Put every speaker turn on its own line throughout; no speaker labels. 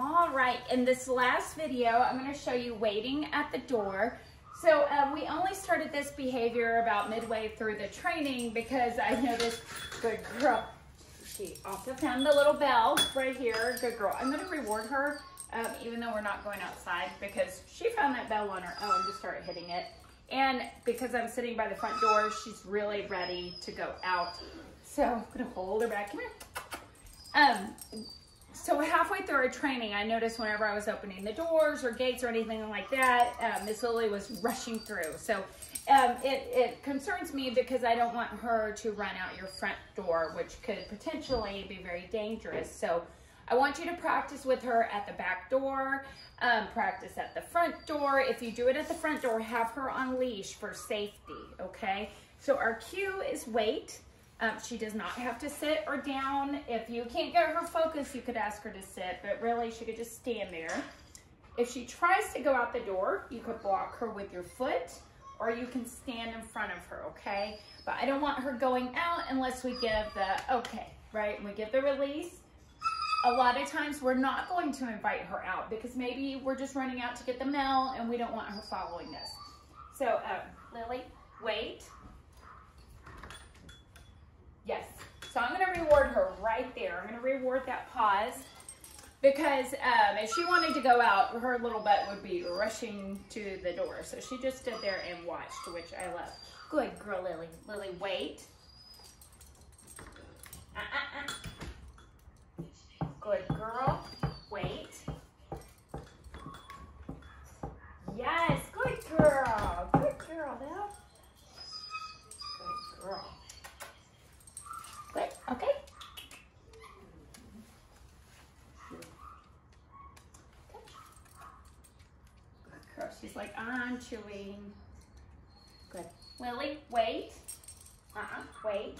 All right, in this last video, I'm gonna show you waiting at the door. So um, we only started this behavior about midway through the training because I noticed, good girl, she also found the little bell right here, good girl. I'm gonna reward her um, even though we're not going outside because she found that bell on her own to start hitting it. And because I'm sitting by the front door, she's really ready to go out. So I'm gonna hold her back, come here. Um, so halfway through our training, I noticed whenever I was opening the doors or gates or anything like that, uh, Miss Lily was rushing through. So um, it, it concerns me because I don't want her to run out your front door, which could potentially be very dangerous. So I want you to practice with her at the back door, um, practice at the front door. If you do it at the front door, have her on leash for safety, okay? So our cue is wait. Um, she does not have to sit or down. If you can't get her focus, you could ask her to sit, but really she could just stand there. If she tries to go out the door, you could block her with your foot or you can stand in front of her, okay? But I don't want her going out unless we give the okay, right? We give the release. A lot of times we're not going to invite her out because maybe we're just running out to get the mail and we don't want her following us. So, um, Lily, wait. Yes. So I'm going to reward her right there. I'm going to reward that pause because um, if she wanted to go out, her little butt would be rushing to the door. So she just stood there and watched, which I love. Good girl, Lily. Lily, wait. Uh, uh, uh. Good girl. Wait. Yes, good girl. Good girl, now. Good girl. Good, okay. Good girl. She's like, I'm chewing. Good. Lily, wait. Uh-uh, wait.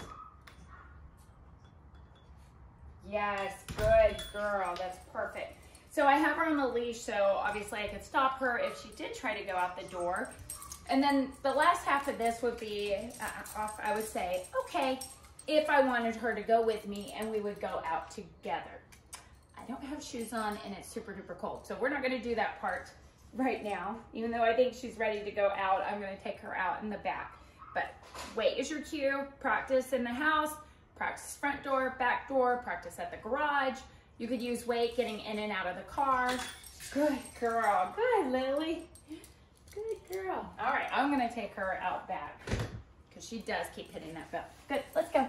Yes, good girl. That's perfect. So I have her on the leash, so obviously I could stop her if she did try to go out the door. And then the last half of this would be uh, off, I would say, okay, if I wanted her to go with me and we would go out together. I don't have shoes on and it's super duper cold, so we're not gonna do that part right now. Even though I think she's ready to go out, I'm gonna take her out in the back. But wait is your cue, practice in the house, practice front door, back door, practice at the garage. You could use wait getting in and out of the car. Good girl, good Lily. Good girl. All right, I'm gonna take her out back because she does keep hitting that bell. Good, let's go.